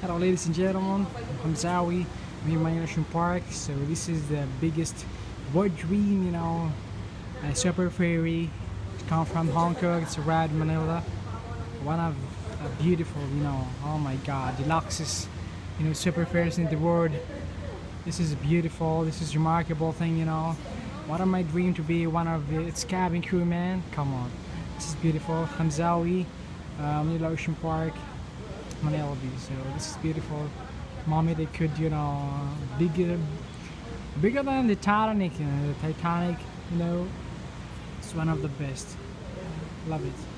Hello ladies and gentlemen, I'm Zawi, I'm in Manila Ocean Park, so this is the biggest boat dream, you know, a super ferry, it comes from Hong Kong, it's a Rad Manila, one of a beautiful, you know, oh my god, the deluxes, you know, super ferries in the world, this is beautiful, this is remarkable thing, you know, one of my dream to be? One of its cabin crew, man, come on, this is beautiful, Hamzawi, uh, Manila Ocean Park, Bay. So this is beautiful. Mommy, they could, you know, bigger, bigger than the Titanic. You know, the Titanic. You know, it's one of the best. Love it.